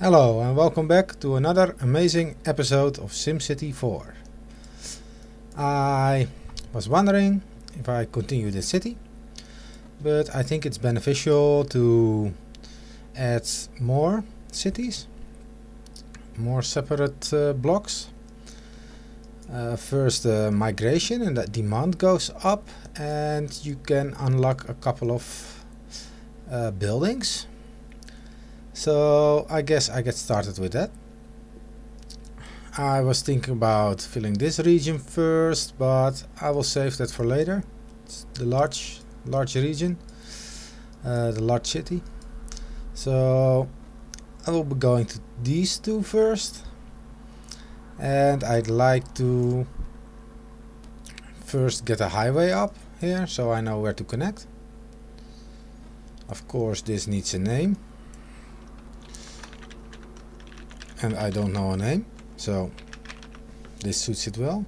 Hello and welcome back to another amazing episode of SimCity 4. I was wondering if I continue the city, but I think it's beneficial to add more cities, more separate uh, blocks. Uh, first the migration and that demand goes up and you can unlock a couple of uh, buildings so I guess I get started with that. I was thinking about filling this region first, but I will save that for later. It's the large, large region, uh, the large city. So I will be going to these two first, and I'd like to first get a highway up here, so I know where to connect. Of course, this needs a name and I don't know a name so this suits it well.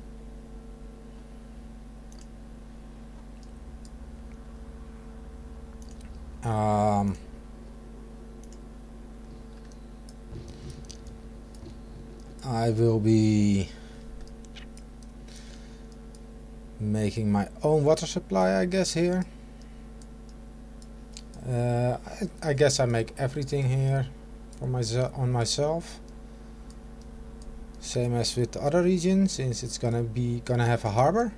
Um, I will be making my own water supply I guess here. Uh, I, I guess I make everything here for myself on myself same as with the other region since it's gonna be gonna have a harbor.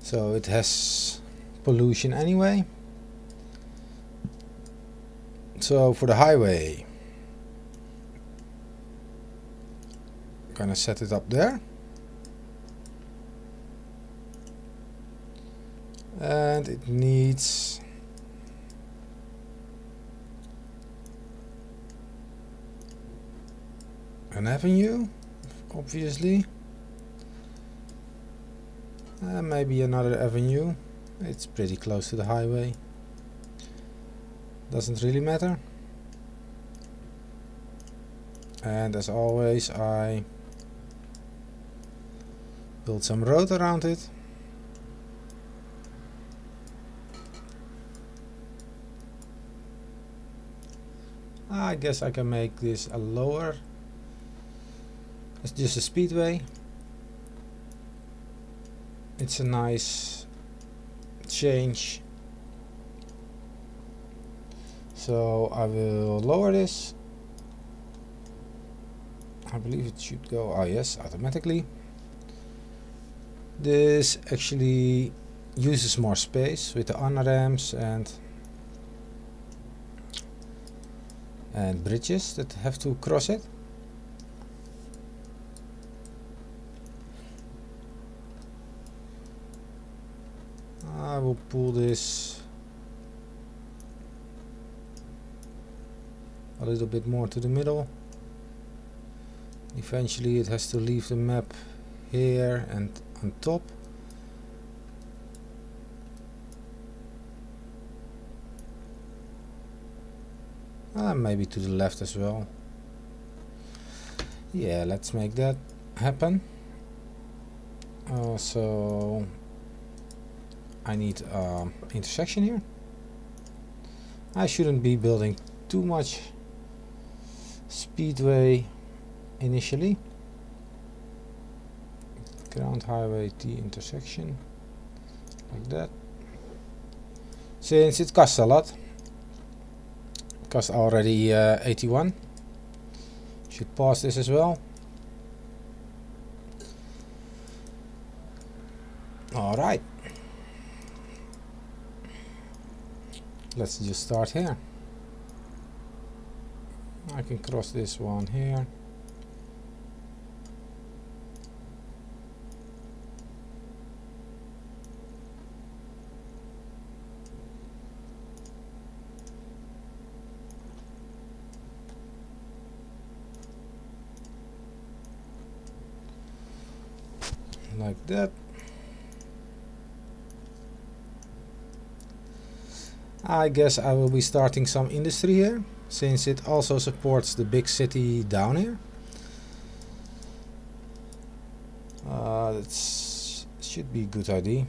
So it has pollution anyway. So for the highway gonna set it up there. And it needs an avenue, obviously. Uh, maybe another avenue. It's pretty close to the highway. Doesn't really matter. And as always, I build some road around it. I guess I can make this a lower it's just a speedway. It's a nice change. So I will lower this. I believe it should go, oh yes, automatically. This actually uses more space with the on-ramps and and bridges that have to cross it. I will pull this a little bit more to the middle. Eventually it has to leave the map here and on top. Uh, maybe to the left as well. Yeah, let's make that happen. Uh, so I need um, intersection here. I shouldn't be building too much speedway initially. Ground highway T intersection like that. Since it costs a lot, costs already uh, 81. Should pause this as well. All right. Let's just start here. I can cross this one here. Like that I guess I will be starting some industry here since it also supports the big city down here. Uh, that should be a good idea.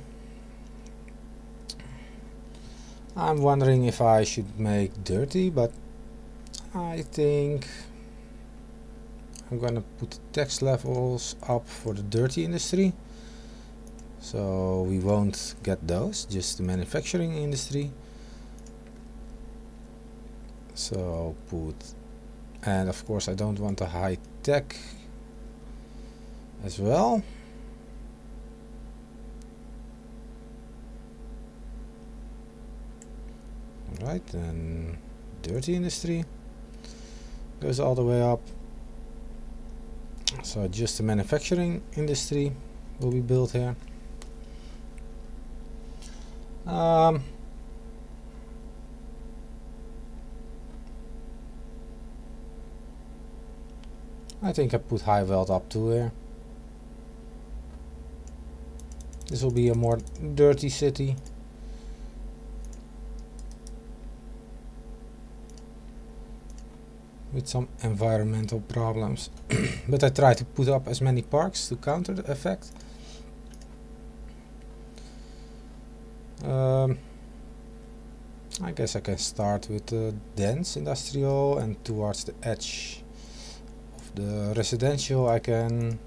I'm wondering if I should make dirty, but I think I'm gonna put the tax levels up for the dirty industry so we won't get those just the manufacturing industry so put and of course I don't want a high tech as well. Right and dirty industry goes all the way up. So just the manufacturing industry will be built here. Um, I think I put high weld up to here this will be a more dirty city. With some environmental problems. But I try to put up as many parks to counter the effect. Um, I guess I can start with the dense industrial and towards the edge the residential I can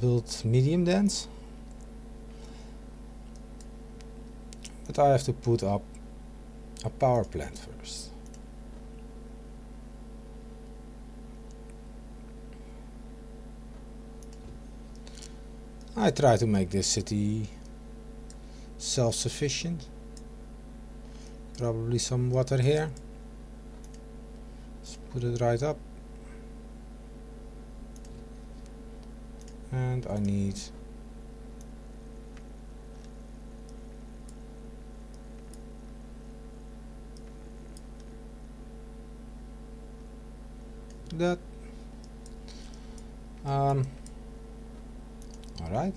build medium dense but I have to put up a power plant first I try to make this city self-sufficient. Probably some water here. Let's put it right up. And I need that um, all right.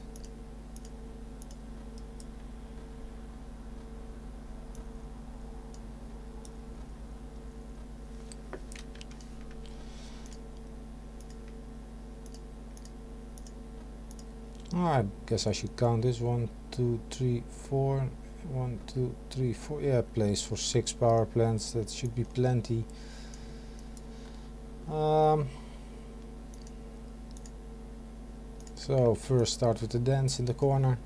Oh, I guess I should count this one, two, three, four. One, two, three, four. Yeah, place for six power plants. That should be plenty. Um, So first start with the dance in the corner.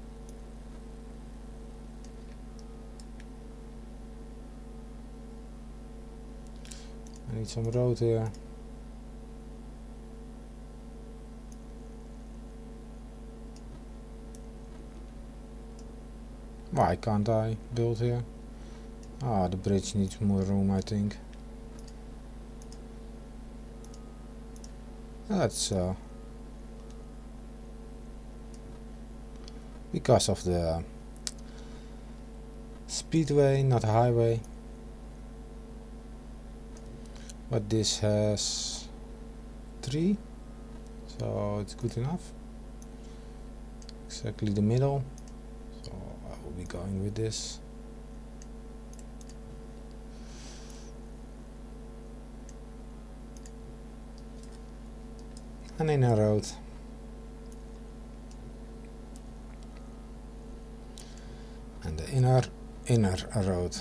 I need some road here. Why can't I build here? Ah, the bridge needs more room I think. That's uh, because of the speedway not highway but this has three so it's good enough exactly the middle be going with this. And in a road and the inner inner road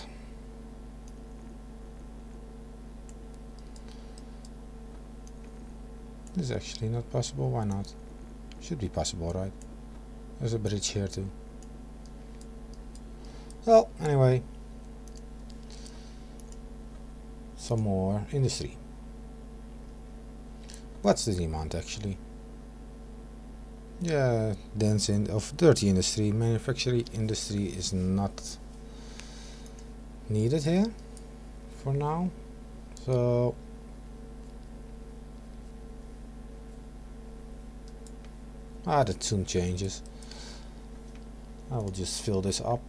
this is actually not possible why not? Should be possible right? There's a bridge here too well anyway some more industry what's the demand actually yeah, dense in of dirty industry, manufacturing industry is not needed here for now. So ah, that soon changes. I will just fill this up.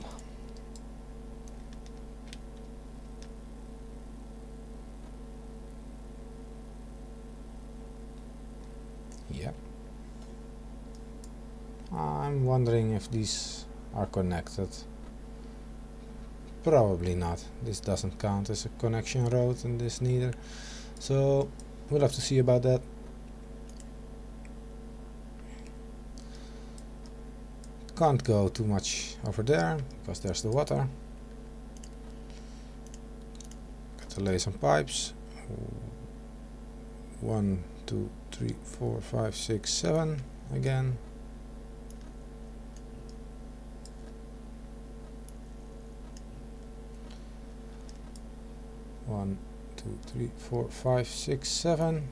I'm wondering if these are connected. Probably not. This doesn't count as a connection road and this neither. So we'll have to see about that. Can't go too much over there because there's the water. Got to lay some pipes. one, two, three, four, five, six, seven again. One, two, three, four, five, six, seven.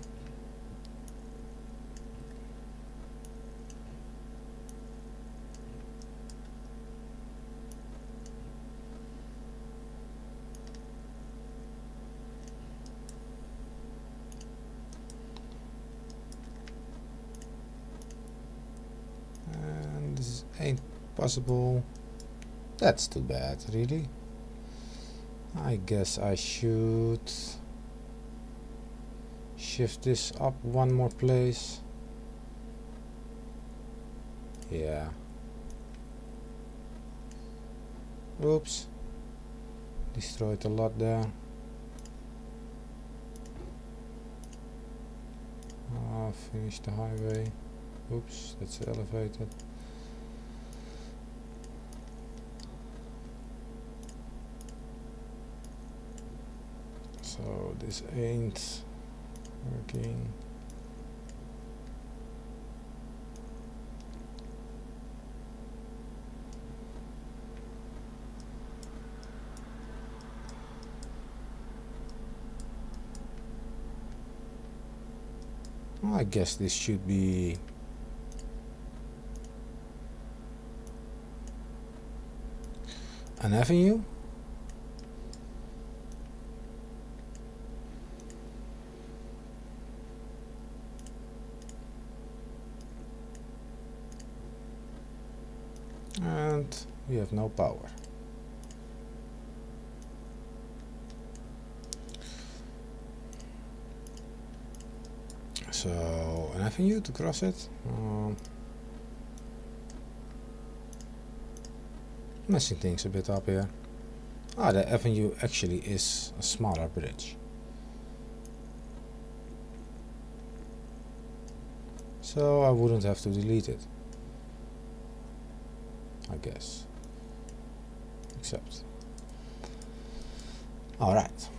And this ain't possible. That's too bad, really. I guess I should shift this up one more place. Yeah. Oops. Destroyed a lot there. Ah, finish the highway. Oops, that's elevated. So this ain't working. I guess this should be an avenue. And we have no power. So, an avenue to cross it. Um, messing things a bit up here. Ah, the avenue actually is a smaller bridge. So I wouldn't have to delete it. I guess. Except. Alright.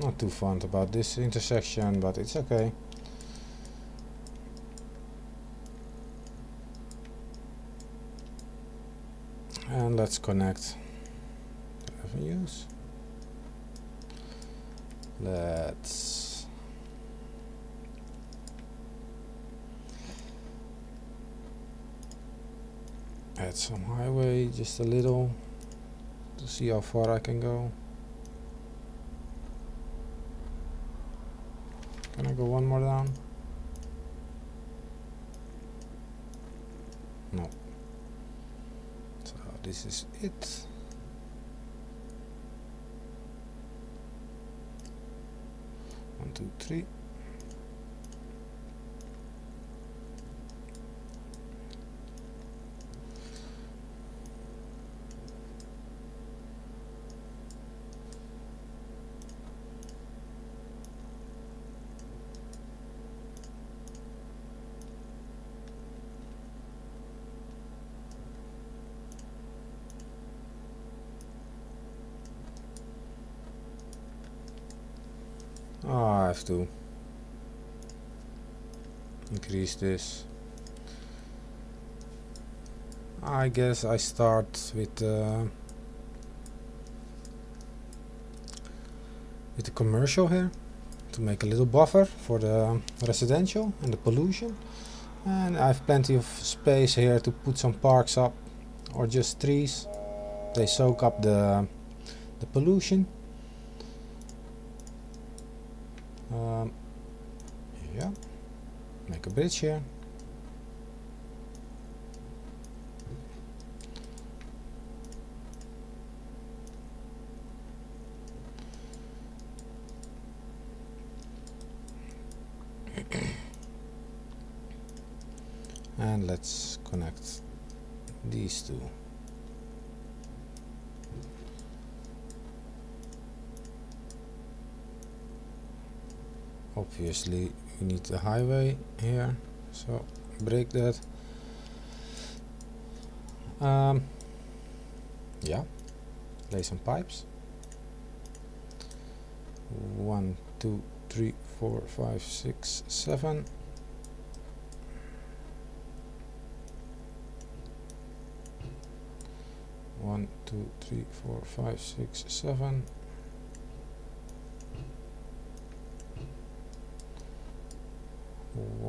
Not too fond about this intersection, but it's okay. And let's connect avenues. Let's add some highway just a little to see how far I can go. Can I go one more down? No. So this is it. Two, three. Oh, I have to increase this. I guess I start with uh, with the commercial here to make a little buffer for the residential and the pollution. And I have plenty of space here to put some parks up or just trees. They soak up the the pollution um, yeah, make a bridge here. and let's connect these two. obviously we need the highway here so break that Um, yeah, lay some pipes. One, two, three, four, five, six, seven. One, two, three, four, five, six, seven.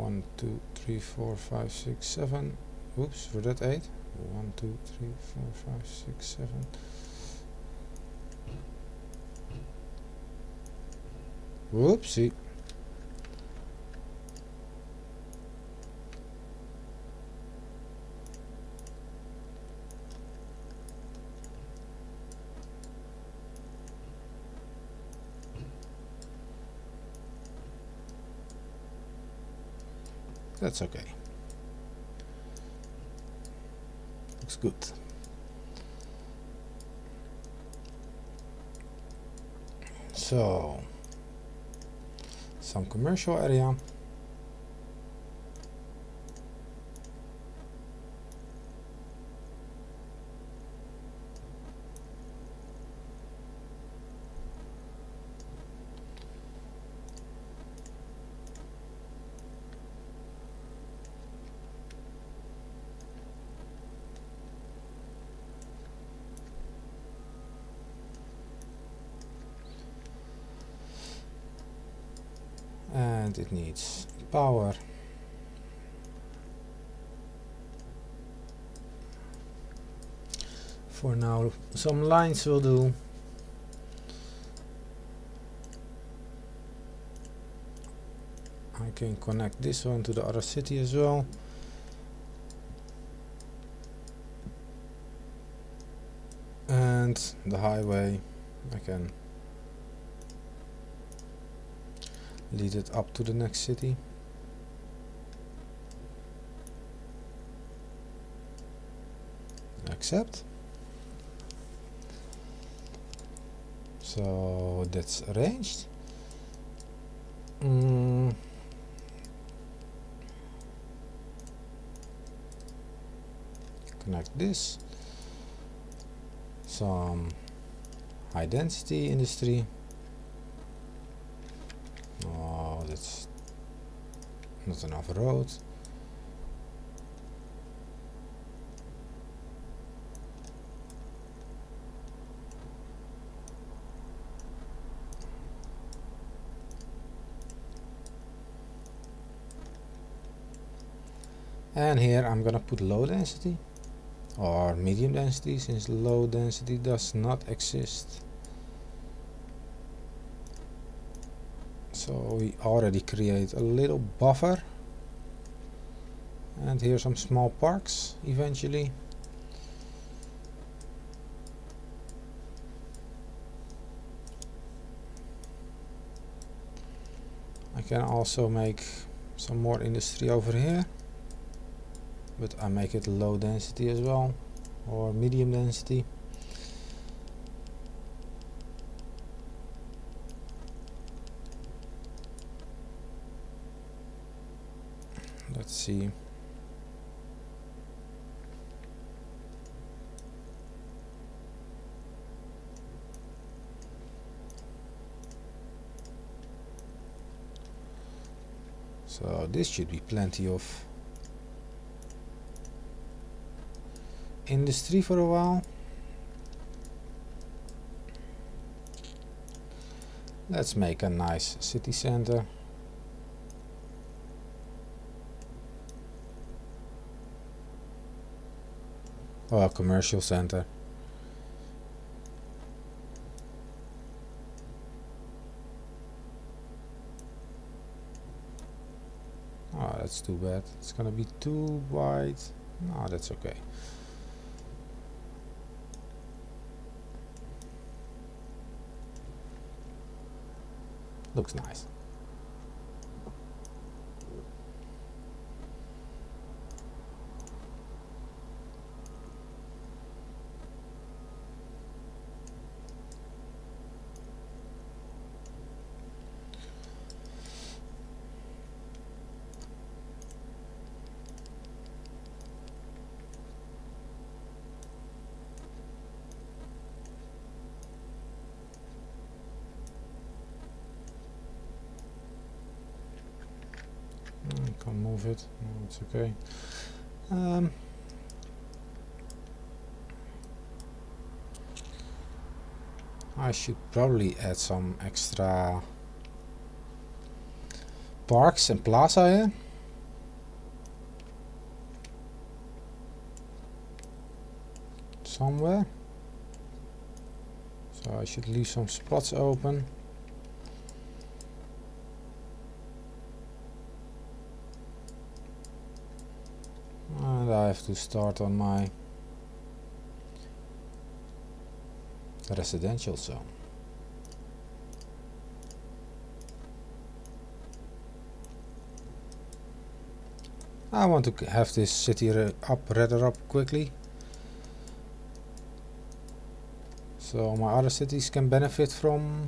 One, two, three, four, five, six, seven. Oops, for that eight. One, two, three, four, five, six, seven. Whoopsie. That's okay. Looks good. So, some commercial area. And it needs power. For now some lines will do. I can connect this one to the other city as well. And the highway I can lead it up to the next city. Accept. So that's arranged. Mm. connect this. Some high density industry oh that's not enough road and here I'm gonna put low density or medium density since low density does not exist so we already create a little buffer. And here some small parks eventually. I can also make some more industry over here. But I make it low density as well or medium density let's see so this should be plenty of industry for a while. Let's make a nice city center. Or a commercial center. Oh, that's too bad. It's gonna be too wide. No, that's okay. Looks nice. Move it. No, it's okay. Um, I should probably add some extra parks and plaza here. Somewhere. So I should leave some spots open. And I have to start on my residential zone. I want to have this city up rather up quickly so my other cities can benefit from